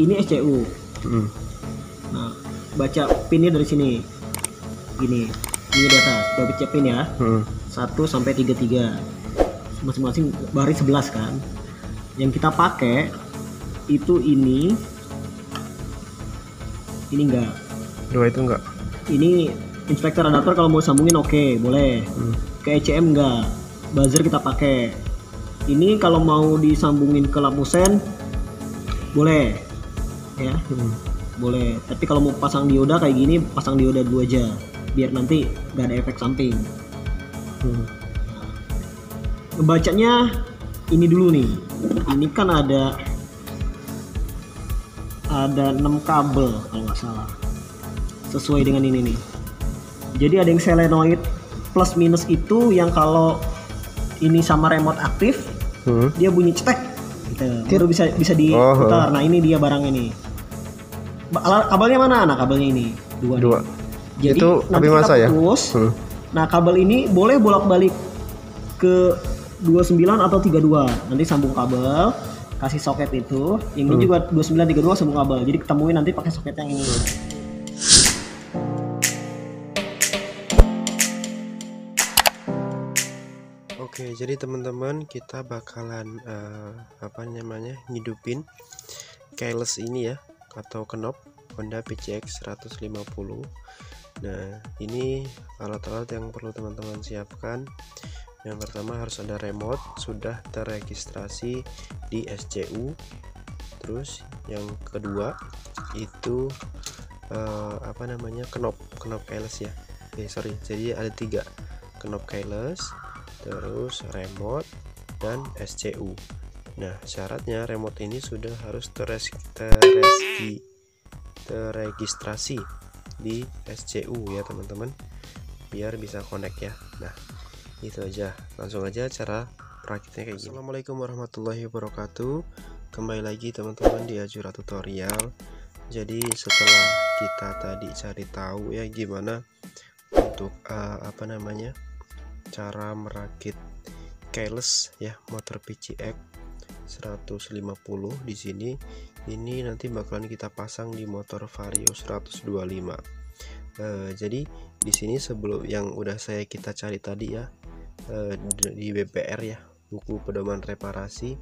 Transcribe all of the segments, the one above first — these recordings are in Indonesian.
ini SCU Hmm. nah baca pinnya dari sini. Gini ini di atas. Udah baca pin ya. Hmm. 1 sampai 33 masing-masing baris 11 kan. Yang kita pakai itu ini. Ini enggak. Dua itu enggak. ini inspektor adapter kalau mau sambungin oke boleh. Hmm. ke ECM enggak? Buzzer kita pakai. Ini kalau mau disambungin ke lampu sen boleh ya Hmm. boleh tapi kalau mau pasang dioda kayak gini pasang dioda dua aja biar nanti nggak ada efek samping Hmm. ngebacanya ini dulu nih ini kan ada ada 6 kabel kalau nggak salah sesuai dengan ini nih jadi ada yang solenoid plus minus itu yang kalau ini sama remote aktif Hmm. dia bunyi cetek gitu. Baru bisa bisa diputar. Nah ini dia barang ini. Kabelnya mana? Nah kabelnya ini. Dua nih. Dua. jadi Itu nanti api kita ya? Hmm. nah kabel ini boleh bolak-balik ke 29 atau 32 nanti sambung kabel kasih soket itu. Yang Hmm. ini juga 29 32 sambung kabel. Jadi ketemuin nanti pakai soket yang ini Oke, jadi teman-teman kita bakalan eh, apa namanya ngidupin keyless ini ya atau knop Honda PCX 150. Nah, ini alat-alat yang perlu teman-teman siapkan. Yang pertama harus ada remote sudah terregistrasi di SCU. Terus yang kedua itu eh, apa namanya knop knop keyless ya. Eh sorry, jadi ada tiga knop keyless terus remote dan SCU. Nah, syaratnya remote ini sudah harus teres tereski terregistrasi di SCU ya, teman-teman. Biar bisa connect ya. Nah, itu aja. Langsung aja cara praktiknya kayak gini. Assalamualaikum warahmatullahi wabarakatuh. Kembali lagi teman-teman di Ajura Tutorial. Jadi setelah kita tadi cari tahu ya gimana untuk eh, apa namanya? Cara merakit keyless ya motor PCX 150 di sini. Ini nanti bakalan kita pasang di motor Vario 125 Eh, jadi di sini sebelum yang udah saya kita cari tadi ya di- di BPR ya buku pedoman reparasi.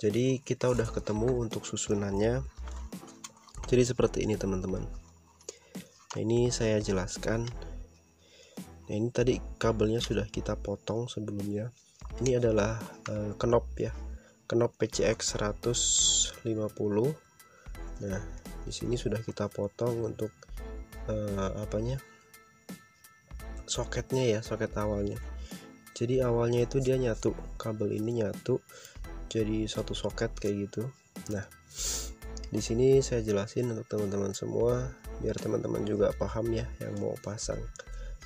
Jadi kita udah ketemu untuk susunannya. Jadi seperti ini teman-teman. Nah, ini saya jelaskan Nah, ini tadi kabelnya sudah kita potong sebelumnya. Ini adalah eh, knop ya. Knop PCX 150. Nah, di sini sudah kita potong untuk eh, apanya? Soketnya ya, soket awalnya. Jadi awalnya itu dia nyatu, kabel ini nyatu jadi satu soket kayak gitu. Nah, di sini saya jelasin untuk teman-teman semua biar teman-teman juga paham ya yang mau pasang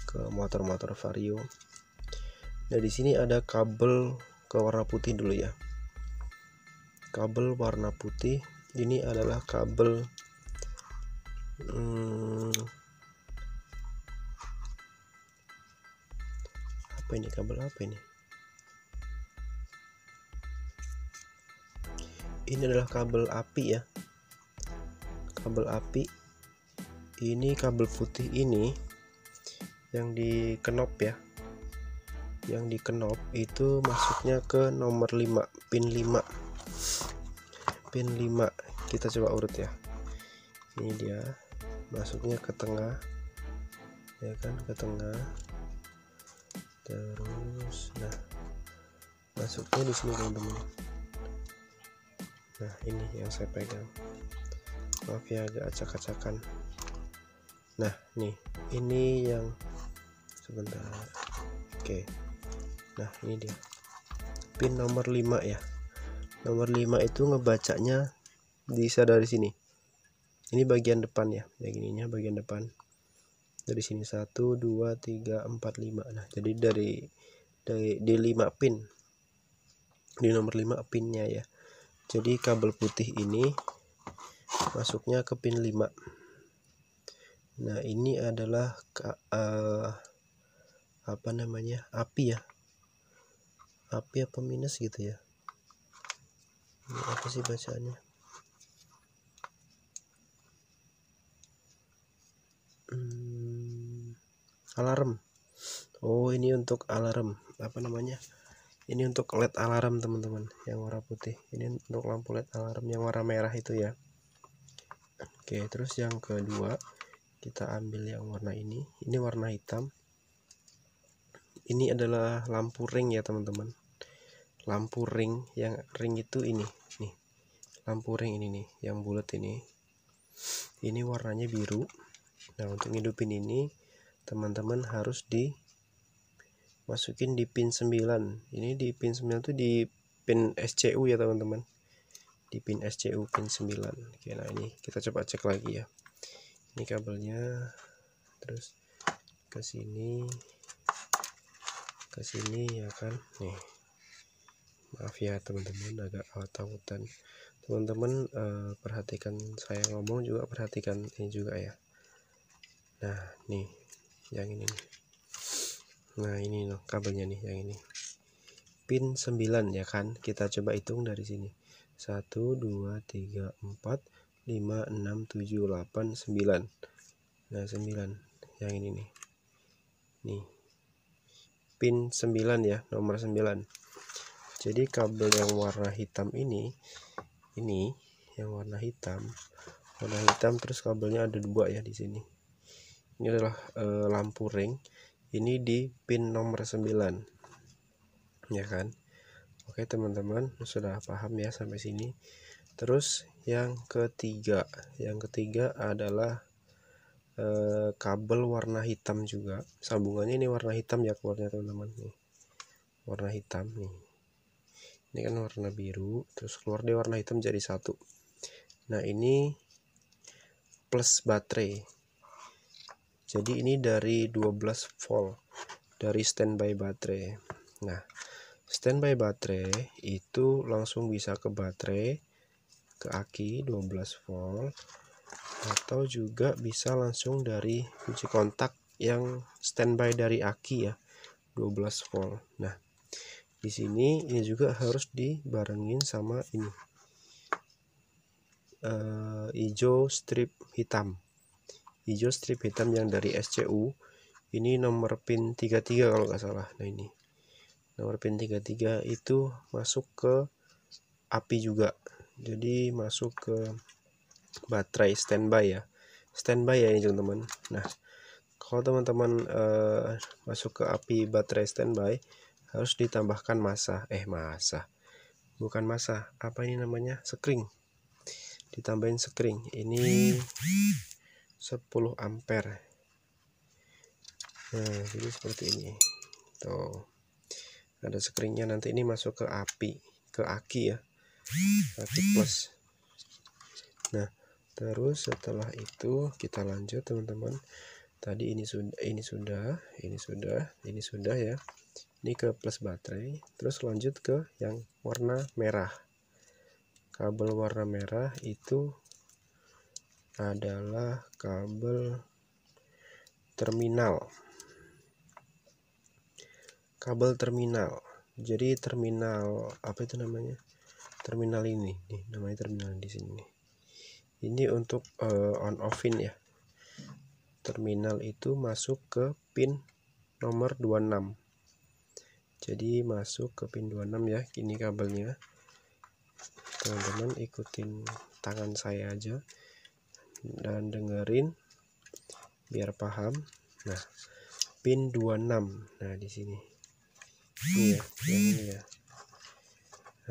ke motor-motor vario. Nah, di sini ada kabel ke warna putih dulu ya. Kabel warna putih ini adalah kabel hmm, apa ini kabel apa ini? Ini adalah kabel api ya. Kabel api. Ini kabel putih ini yang di knop ya. Yang di knop itu masuknya ke nomor 5 pin 5 pin 5 kita coba urut ya. Ini dia. Masuknya ke tengah. Ya kan? Ke tengah. Terus nah. Masuknya di sini teman-teman. Nah ini yang saya pegang. Maaf ya agak acak-acakan. Nah nih. Ini yang sebentar. Oke. Nah ini dia. Pin nomor 5 ya. Nomor 5 itu ngebacanya bisa dari sini. Ini bagian depan ya yang ininya bagian depan. Dari sini 1 2 3 4 5 nah jadi dari dari di 5 pin. Di nomor 5 pinnya ya. Jadi kabel putih ini masuknya ke pin 5 Nah, ini adalah ka- eh, apa namanya api ya. Api apa minus gitu ya. Ini apa sih bacaannya? Hmm, alarm. Oh ini untuk alarm. Apa namanya? Ini untuk led alarm teman-teman yang warna putih. Ini untuk lampu led alarm yang warna merah itu ya. Oke terus yang kedua kita ambil yang warna ini. Ini warna hitam ini adalah lampu ring ya teman-teman. Lampu ring yang ring itu ini nih. Lampu ring ini nih yang bulat ini. Ini warnanya biru. Nah untuk ngidupin ini teman-teman harus di masukin di pin 9 ini di pin 9 itu di pin SCU ya teman-teman. Di pin SCU pin 9 oke nah ini kita coba cek lagi ya. Ini kabelnya. Terus ke sini ke sini ya kan? Nih. Maaf ya teman-teman agak awat-awatan teman-teman eh, perhatikan saya ngomong juga perhatikan ini juga ya. Nah nih yang ini nih. Nah ini loh kabelnya nih yang ini. Pin 9 ya kan? Kita coba hitung dari sini. 1 2 3 4 5 6 7 8 9 nah 9 yang ini nih. Nih pin 9 ya nomor 9 jadi kabel yang warna hitam ini ini yang warna hitam warna hitam terus kabelnya ada dua ya di sini. Ini adalah e, lampu ring ini di pin nomor 9 ya kan? Oke teman-teman sudah paham ya sampai sini. Terus yang ketiga yang ketiga adalah e, kabel warna hitam juga. Sambungannya ini warna hitam ya keluarnya teman-teman. Nih. Warna hitam nih. Ini kan warna biru terus keluar dia warna hitam jadi satu. Nah ini plus baterai. Jadi ini dari 12 volt dari standby baterai. Nah standby baterai itu langsung bisa ke baterai ke aki 12 volt atau juga bisa langsung dari kunci kontak yang standby dari aki ya 12 volt. Nah di sini ini juga harus dibarengin sama ini uh, hijau strip hitam. Hijau strip hitam yang dari SCU ini nomor pin 33 kalau nggak salah. Nah ini nomor pin 33 itu masuk ke api juga. Jadi masuk ke baterai standby ya. Standby ya ini teman-teman. Nah kalau teman-teman uh, masuk ke api baterai standby harus ditambahkan masa. Eh masa. Bukan masa. Apa ini namanya? Sekring. Ditambahin sekring. Ini 10 ampere. Nah jadi seperti ini. Tuh. Ada sekringnya. Nanti ini masuk ke api ke aki ya. Aki plus terus setelah itu kita lanjut teman-teman. Tadi ini sudah ini sudah ini sudah ini sudah ya. Ini ke plus baterai. Terus lanjut ke yang warna merah. Kabel warna merah itu adalah kabel terminal. Kabel terminal. Jadi terminal apa itu namanya? Terminal ini. Nih namanya terminal di sini ini untuk uh, on offin ya. Terminal itu masuk ke pin nomor 26 jadi masuk ke pin 26 ya ini kabelnya. Teman-teman ikutin tangan saya aja dan dengerin biar paham. Nah pin 26 nah di sini. Ini ya ini ya.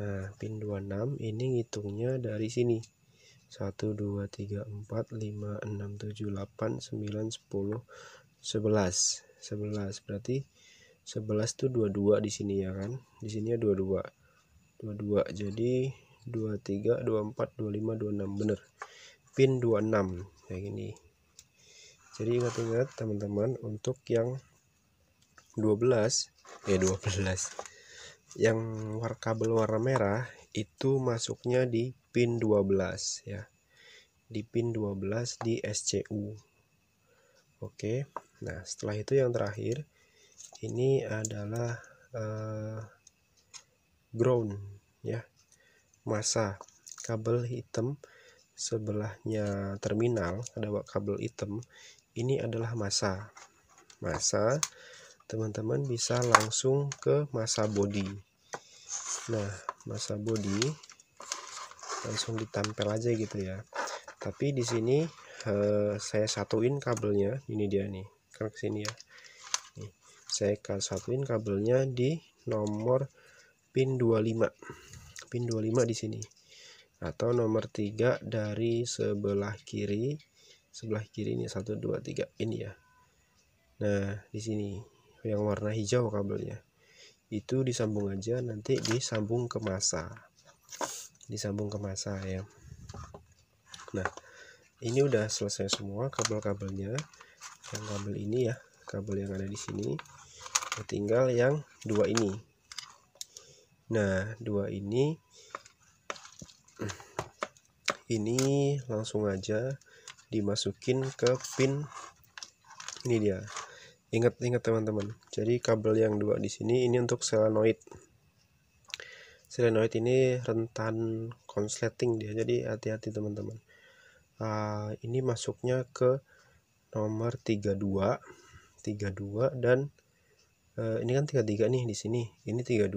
Nah pin 26 ini ngitungnya dari sini 1 2 3 4 5 6 7 8 9 10 11 11 berarti 11 tuh 22 di sini ya kan? Di sini ya 22 22 jadi 23 24 25 26 bener. Pin 26 kayak gini. Jadi ingat-ingat teman-teman untuk yang 12 eh 12 yang kabel warna merah itu masuknya di pin 12 ya. Di pin 12 di SCU oke nah setelah itu yang terakhir ini adalah uh, ground ya. Masa kabel hitam sebelahnya terminal ada kabel hitam ini adalah masa. Masa teman-teman bisa langsung ke masa body. Nah masa body langsung ditempel aja gitu ya. Tapi di sini eh, saya satuin kabelnya ini dia nih kan ke sini ya. Nih, saya satuin kabelnya di nomor pin 25 pin 25 di sini. Atau nomor 3 dari sebelah kiri sebelah kiri ini 1 2 3 ini ya. Nah di sini yang warna hijau kabelnya itu disambung aja nanti disambung ke masa. Disambung ke masa ya. Nah ini udah selesai semua kabel-kabelnya. Yang kabel ini ya. Kabel yang ada di sini. Tinggal yang dua ini. Nah dua ini ini langsung aja dimasukin ke pin. Ini dia Ingat-ingat teman-teman. Jadi kabel yang dua di sini ini untuk selenoid. Selenoid ini rentan konsleting dia. Jadi hati-hati teman-teman. Uh, ini masuknya ke nomor 32 32 dan uh, ini kan 33 nih di sini. Ini 32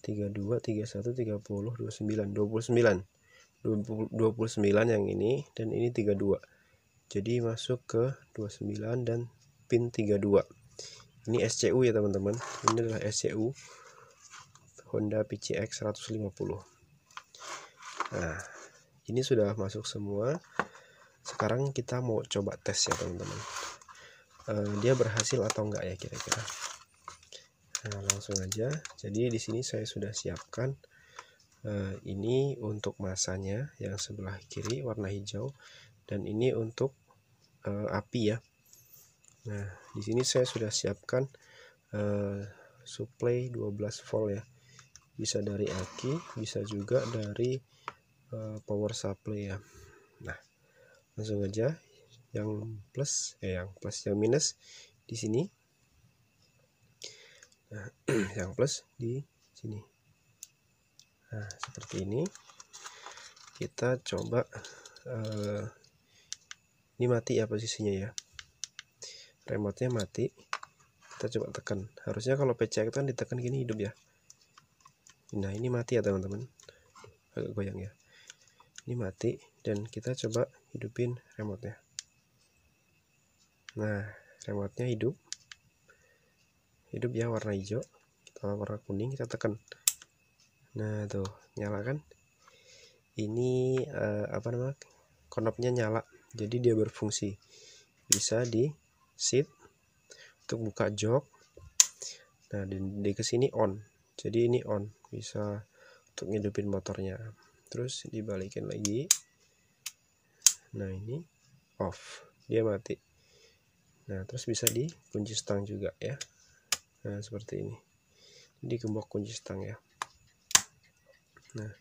32 31 30 29 29 29 yang ini dan ini 32 jadi masuk ke 29 dan pin 32 ini SCU ya teman-teman. Ini adalah SCU Honda PCX 150 nah ini sudah masuk semua. Sekarang kita mau coba tes ya teman-teman. Uh, dia berhasil atau enggak ya kira-kira? Nah langsung aja. Jadi di sini saya sudah siapkan uh, ini untuk masanya yang sebelah kiri warna hijau. Dan ini untuk uh, api ya Nah, di sini saya sudah siapkan uh, supply 12 volt ya. Bisa dari aki, bisa juga dari uh, power supply ya. Nah, langsung aja yang plus eh yang plus yang minus di sini. Nah, yang plus di sini. Nah, seperti ini. Kita coba uh, ini mati ya posisinya ya remote-nya mati. Kita coba tekan. Harusnya kalau PC itu kan ditekan gini hidup ya. Nah ini mati ya teman-teman. Agak goyang ya. Ini mati dan kita coba hidupin remote-nya. Nah remote-nya hidup. Hidup ya warna hijau. Kalau warna kuning kita tekan. Nah tuh nyala kan? Ini uh, apa namanya? Konopnya nyala. Jadi dia berfungsi. Bisa di seat untuk buka jok nah di, di ke sini on. Jadi ini on bisa untuk ngidupin motornya. Terus dibalikin lagi. Nah ini off. Dia mati. Nah terus bisa dikunci stang juga ya. Nah seperti ini. Jadi gembok kunci stang ya. Nah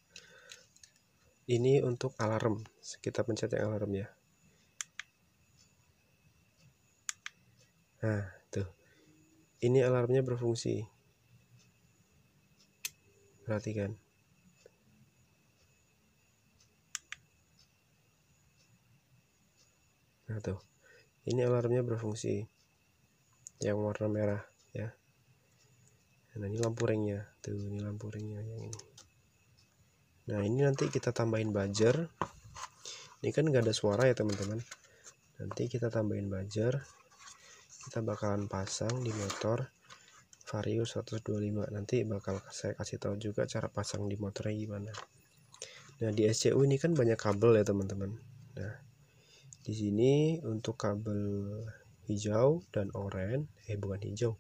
ini untuk alarm. Kita pencet yang alarm ya Nah, tuh. Ini alarmnya berfungsi. Perhatikan. Nah, tuh. Ini alarmnya berfungsi. Yang warna merah, ya. Nah, ini lampu ringnya. Tuh, ini lampu ringnya yang ini. Nah, ini nanti kita tambahin buzzer. Ini kan nggak ada suara ya, teman-teman. Nanti kita tambahin buzzer kita bakalan pasang di motor Vario 125 nanti bakal saya kasih tahu juga cara pasang di motornya gimana. Nah di SCU ini kan banyak kabel ya teman-teman. Nah di sini untuk kabel hijau dan oranye eh bukan hijau.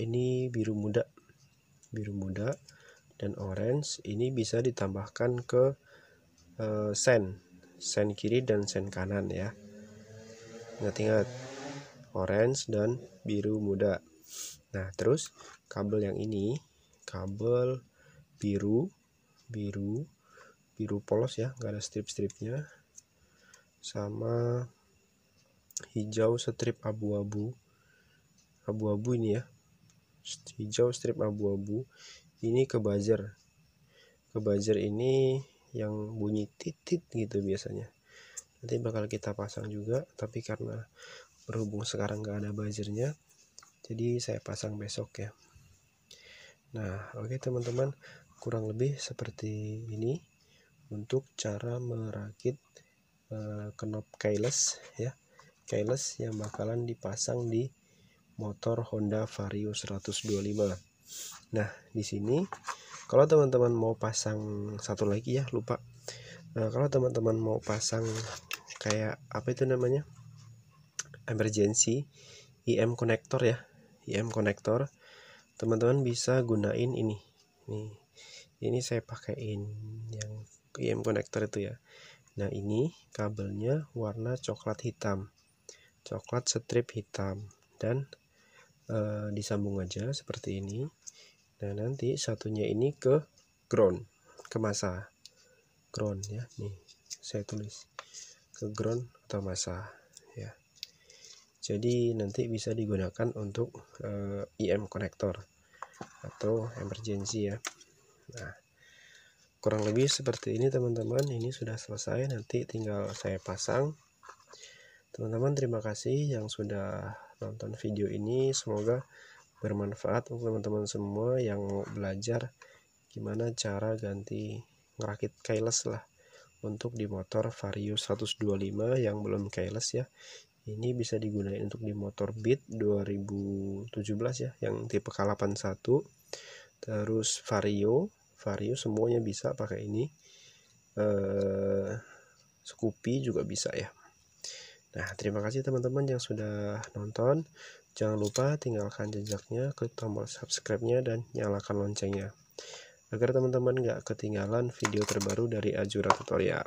Ini biru muda biru muda dan orange ini bisa ditambahkan ke uh, sen sen kiri dan sen kanan ya. Ingat-ingat orange dan biru muda. Nah terus kabel yang ini kabel biru biru biru polos ya nggak ada strip-stripnya sama hijau strip abu-abu. Abu-abu ini ya hijau strip abu-abu. Ini ke buzzer. Ke buzzer ini yang bunyi titit gitu biasanya. Nanti bakal kita pasang juga tapi karena berhubung sekarang nggak ada buzzernya jadi saya pasang besok ya. Nah oke okay, teman-teman kurang lebih seperti ini untuk cara merakit uh, knop keyless ya. Keyless yang bakalan dipasang di motor Honda Vario 125 nah di sini kalau teman-teman mau pasang satu lagi ya lupa. Nah kalau teman-teman mau pasang kayak apa itu namanya emergency IM connector ya IM connector. Teman-teman bisa gunain ini. Nih ini saya pakaiin yang IM connector itu ya. Nah ini kabelnya warna coklat hitam. Coklat strip hitam. Dan e, disambung aja seperti ini. Nah nanti satunya ini ke ground ke masa. Ground ya nih saya tulis. Ke ground atau masa ya jadi nanti bisa digunakan untuk uh, eh, IM konektor atau emergency ya. Nah kurang lebih seperti ini teman-teman. Ini sudah selesai nanti tinggal saya pasang. Teman-teman terima kasih yang sudah nonton video ini. Semoga bermanfaat untuk teman-teman semua yang mau belajar gimana cara ganti ngerakit keyless lah untuk di motor Vario 125 yang belum keyless ya ini bisa digunakan untuk di motor Beat 2017 ya yang tipe K81 terus Vario Vario semuanya bisa pakai ini. Eh, Scoopy juga bisa ya. Nah terima kasih teman-teman yang sudah nonton. Jangan lupa tinggalkan jejaknya klik tombol subscribe nya dan nyalakan loncengnya. Agar teman-teman gak ketinggalan video terbaru dari Ajura Tutorial.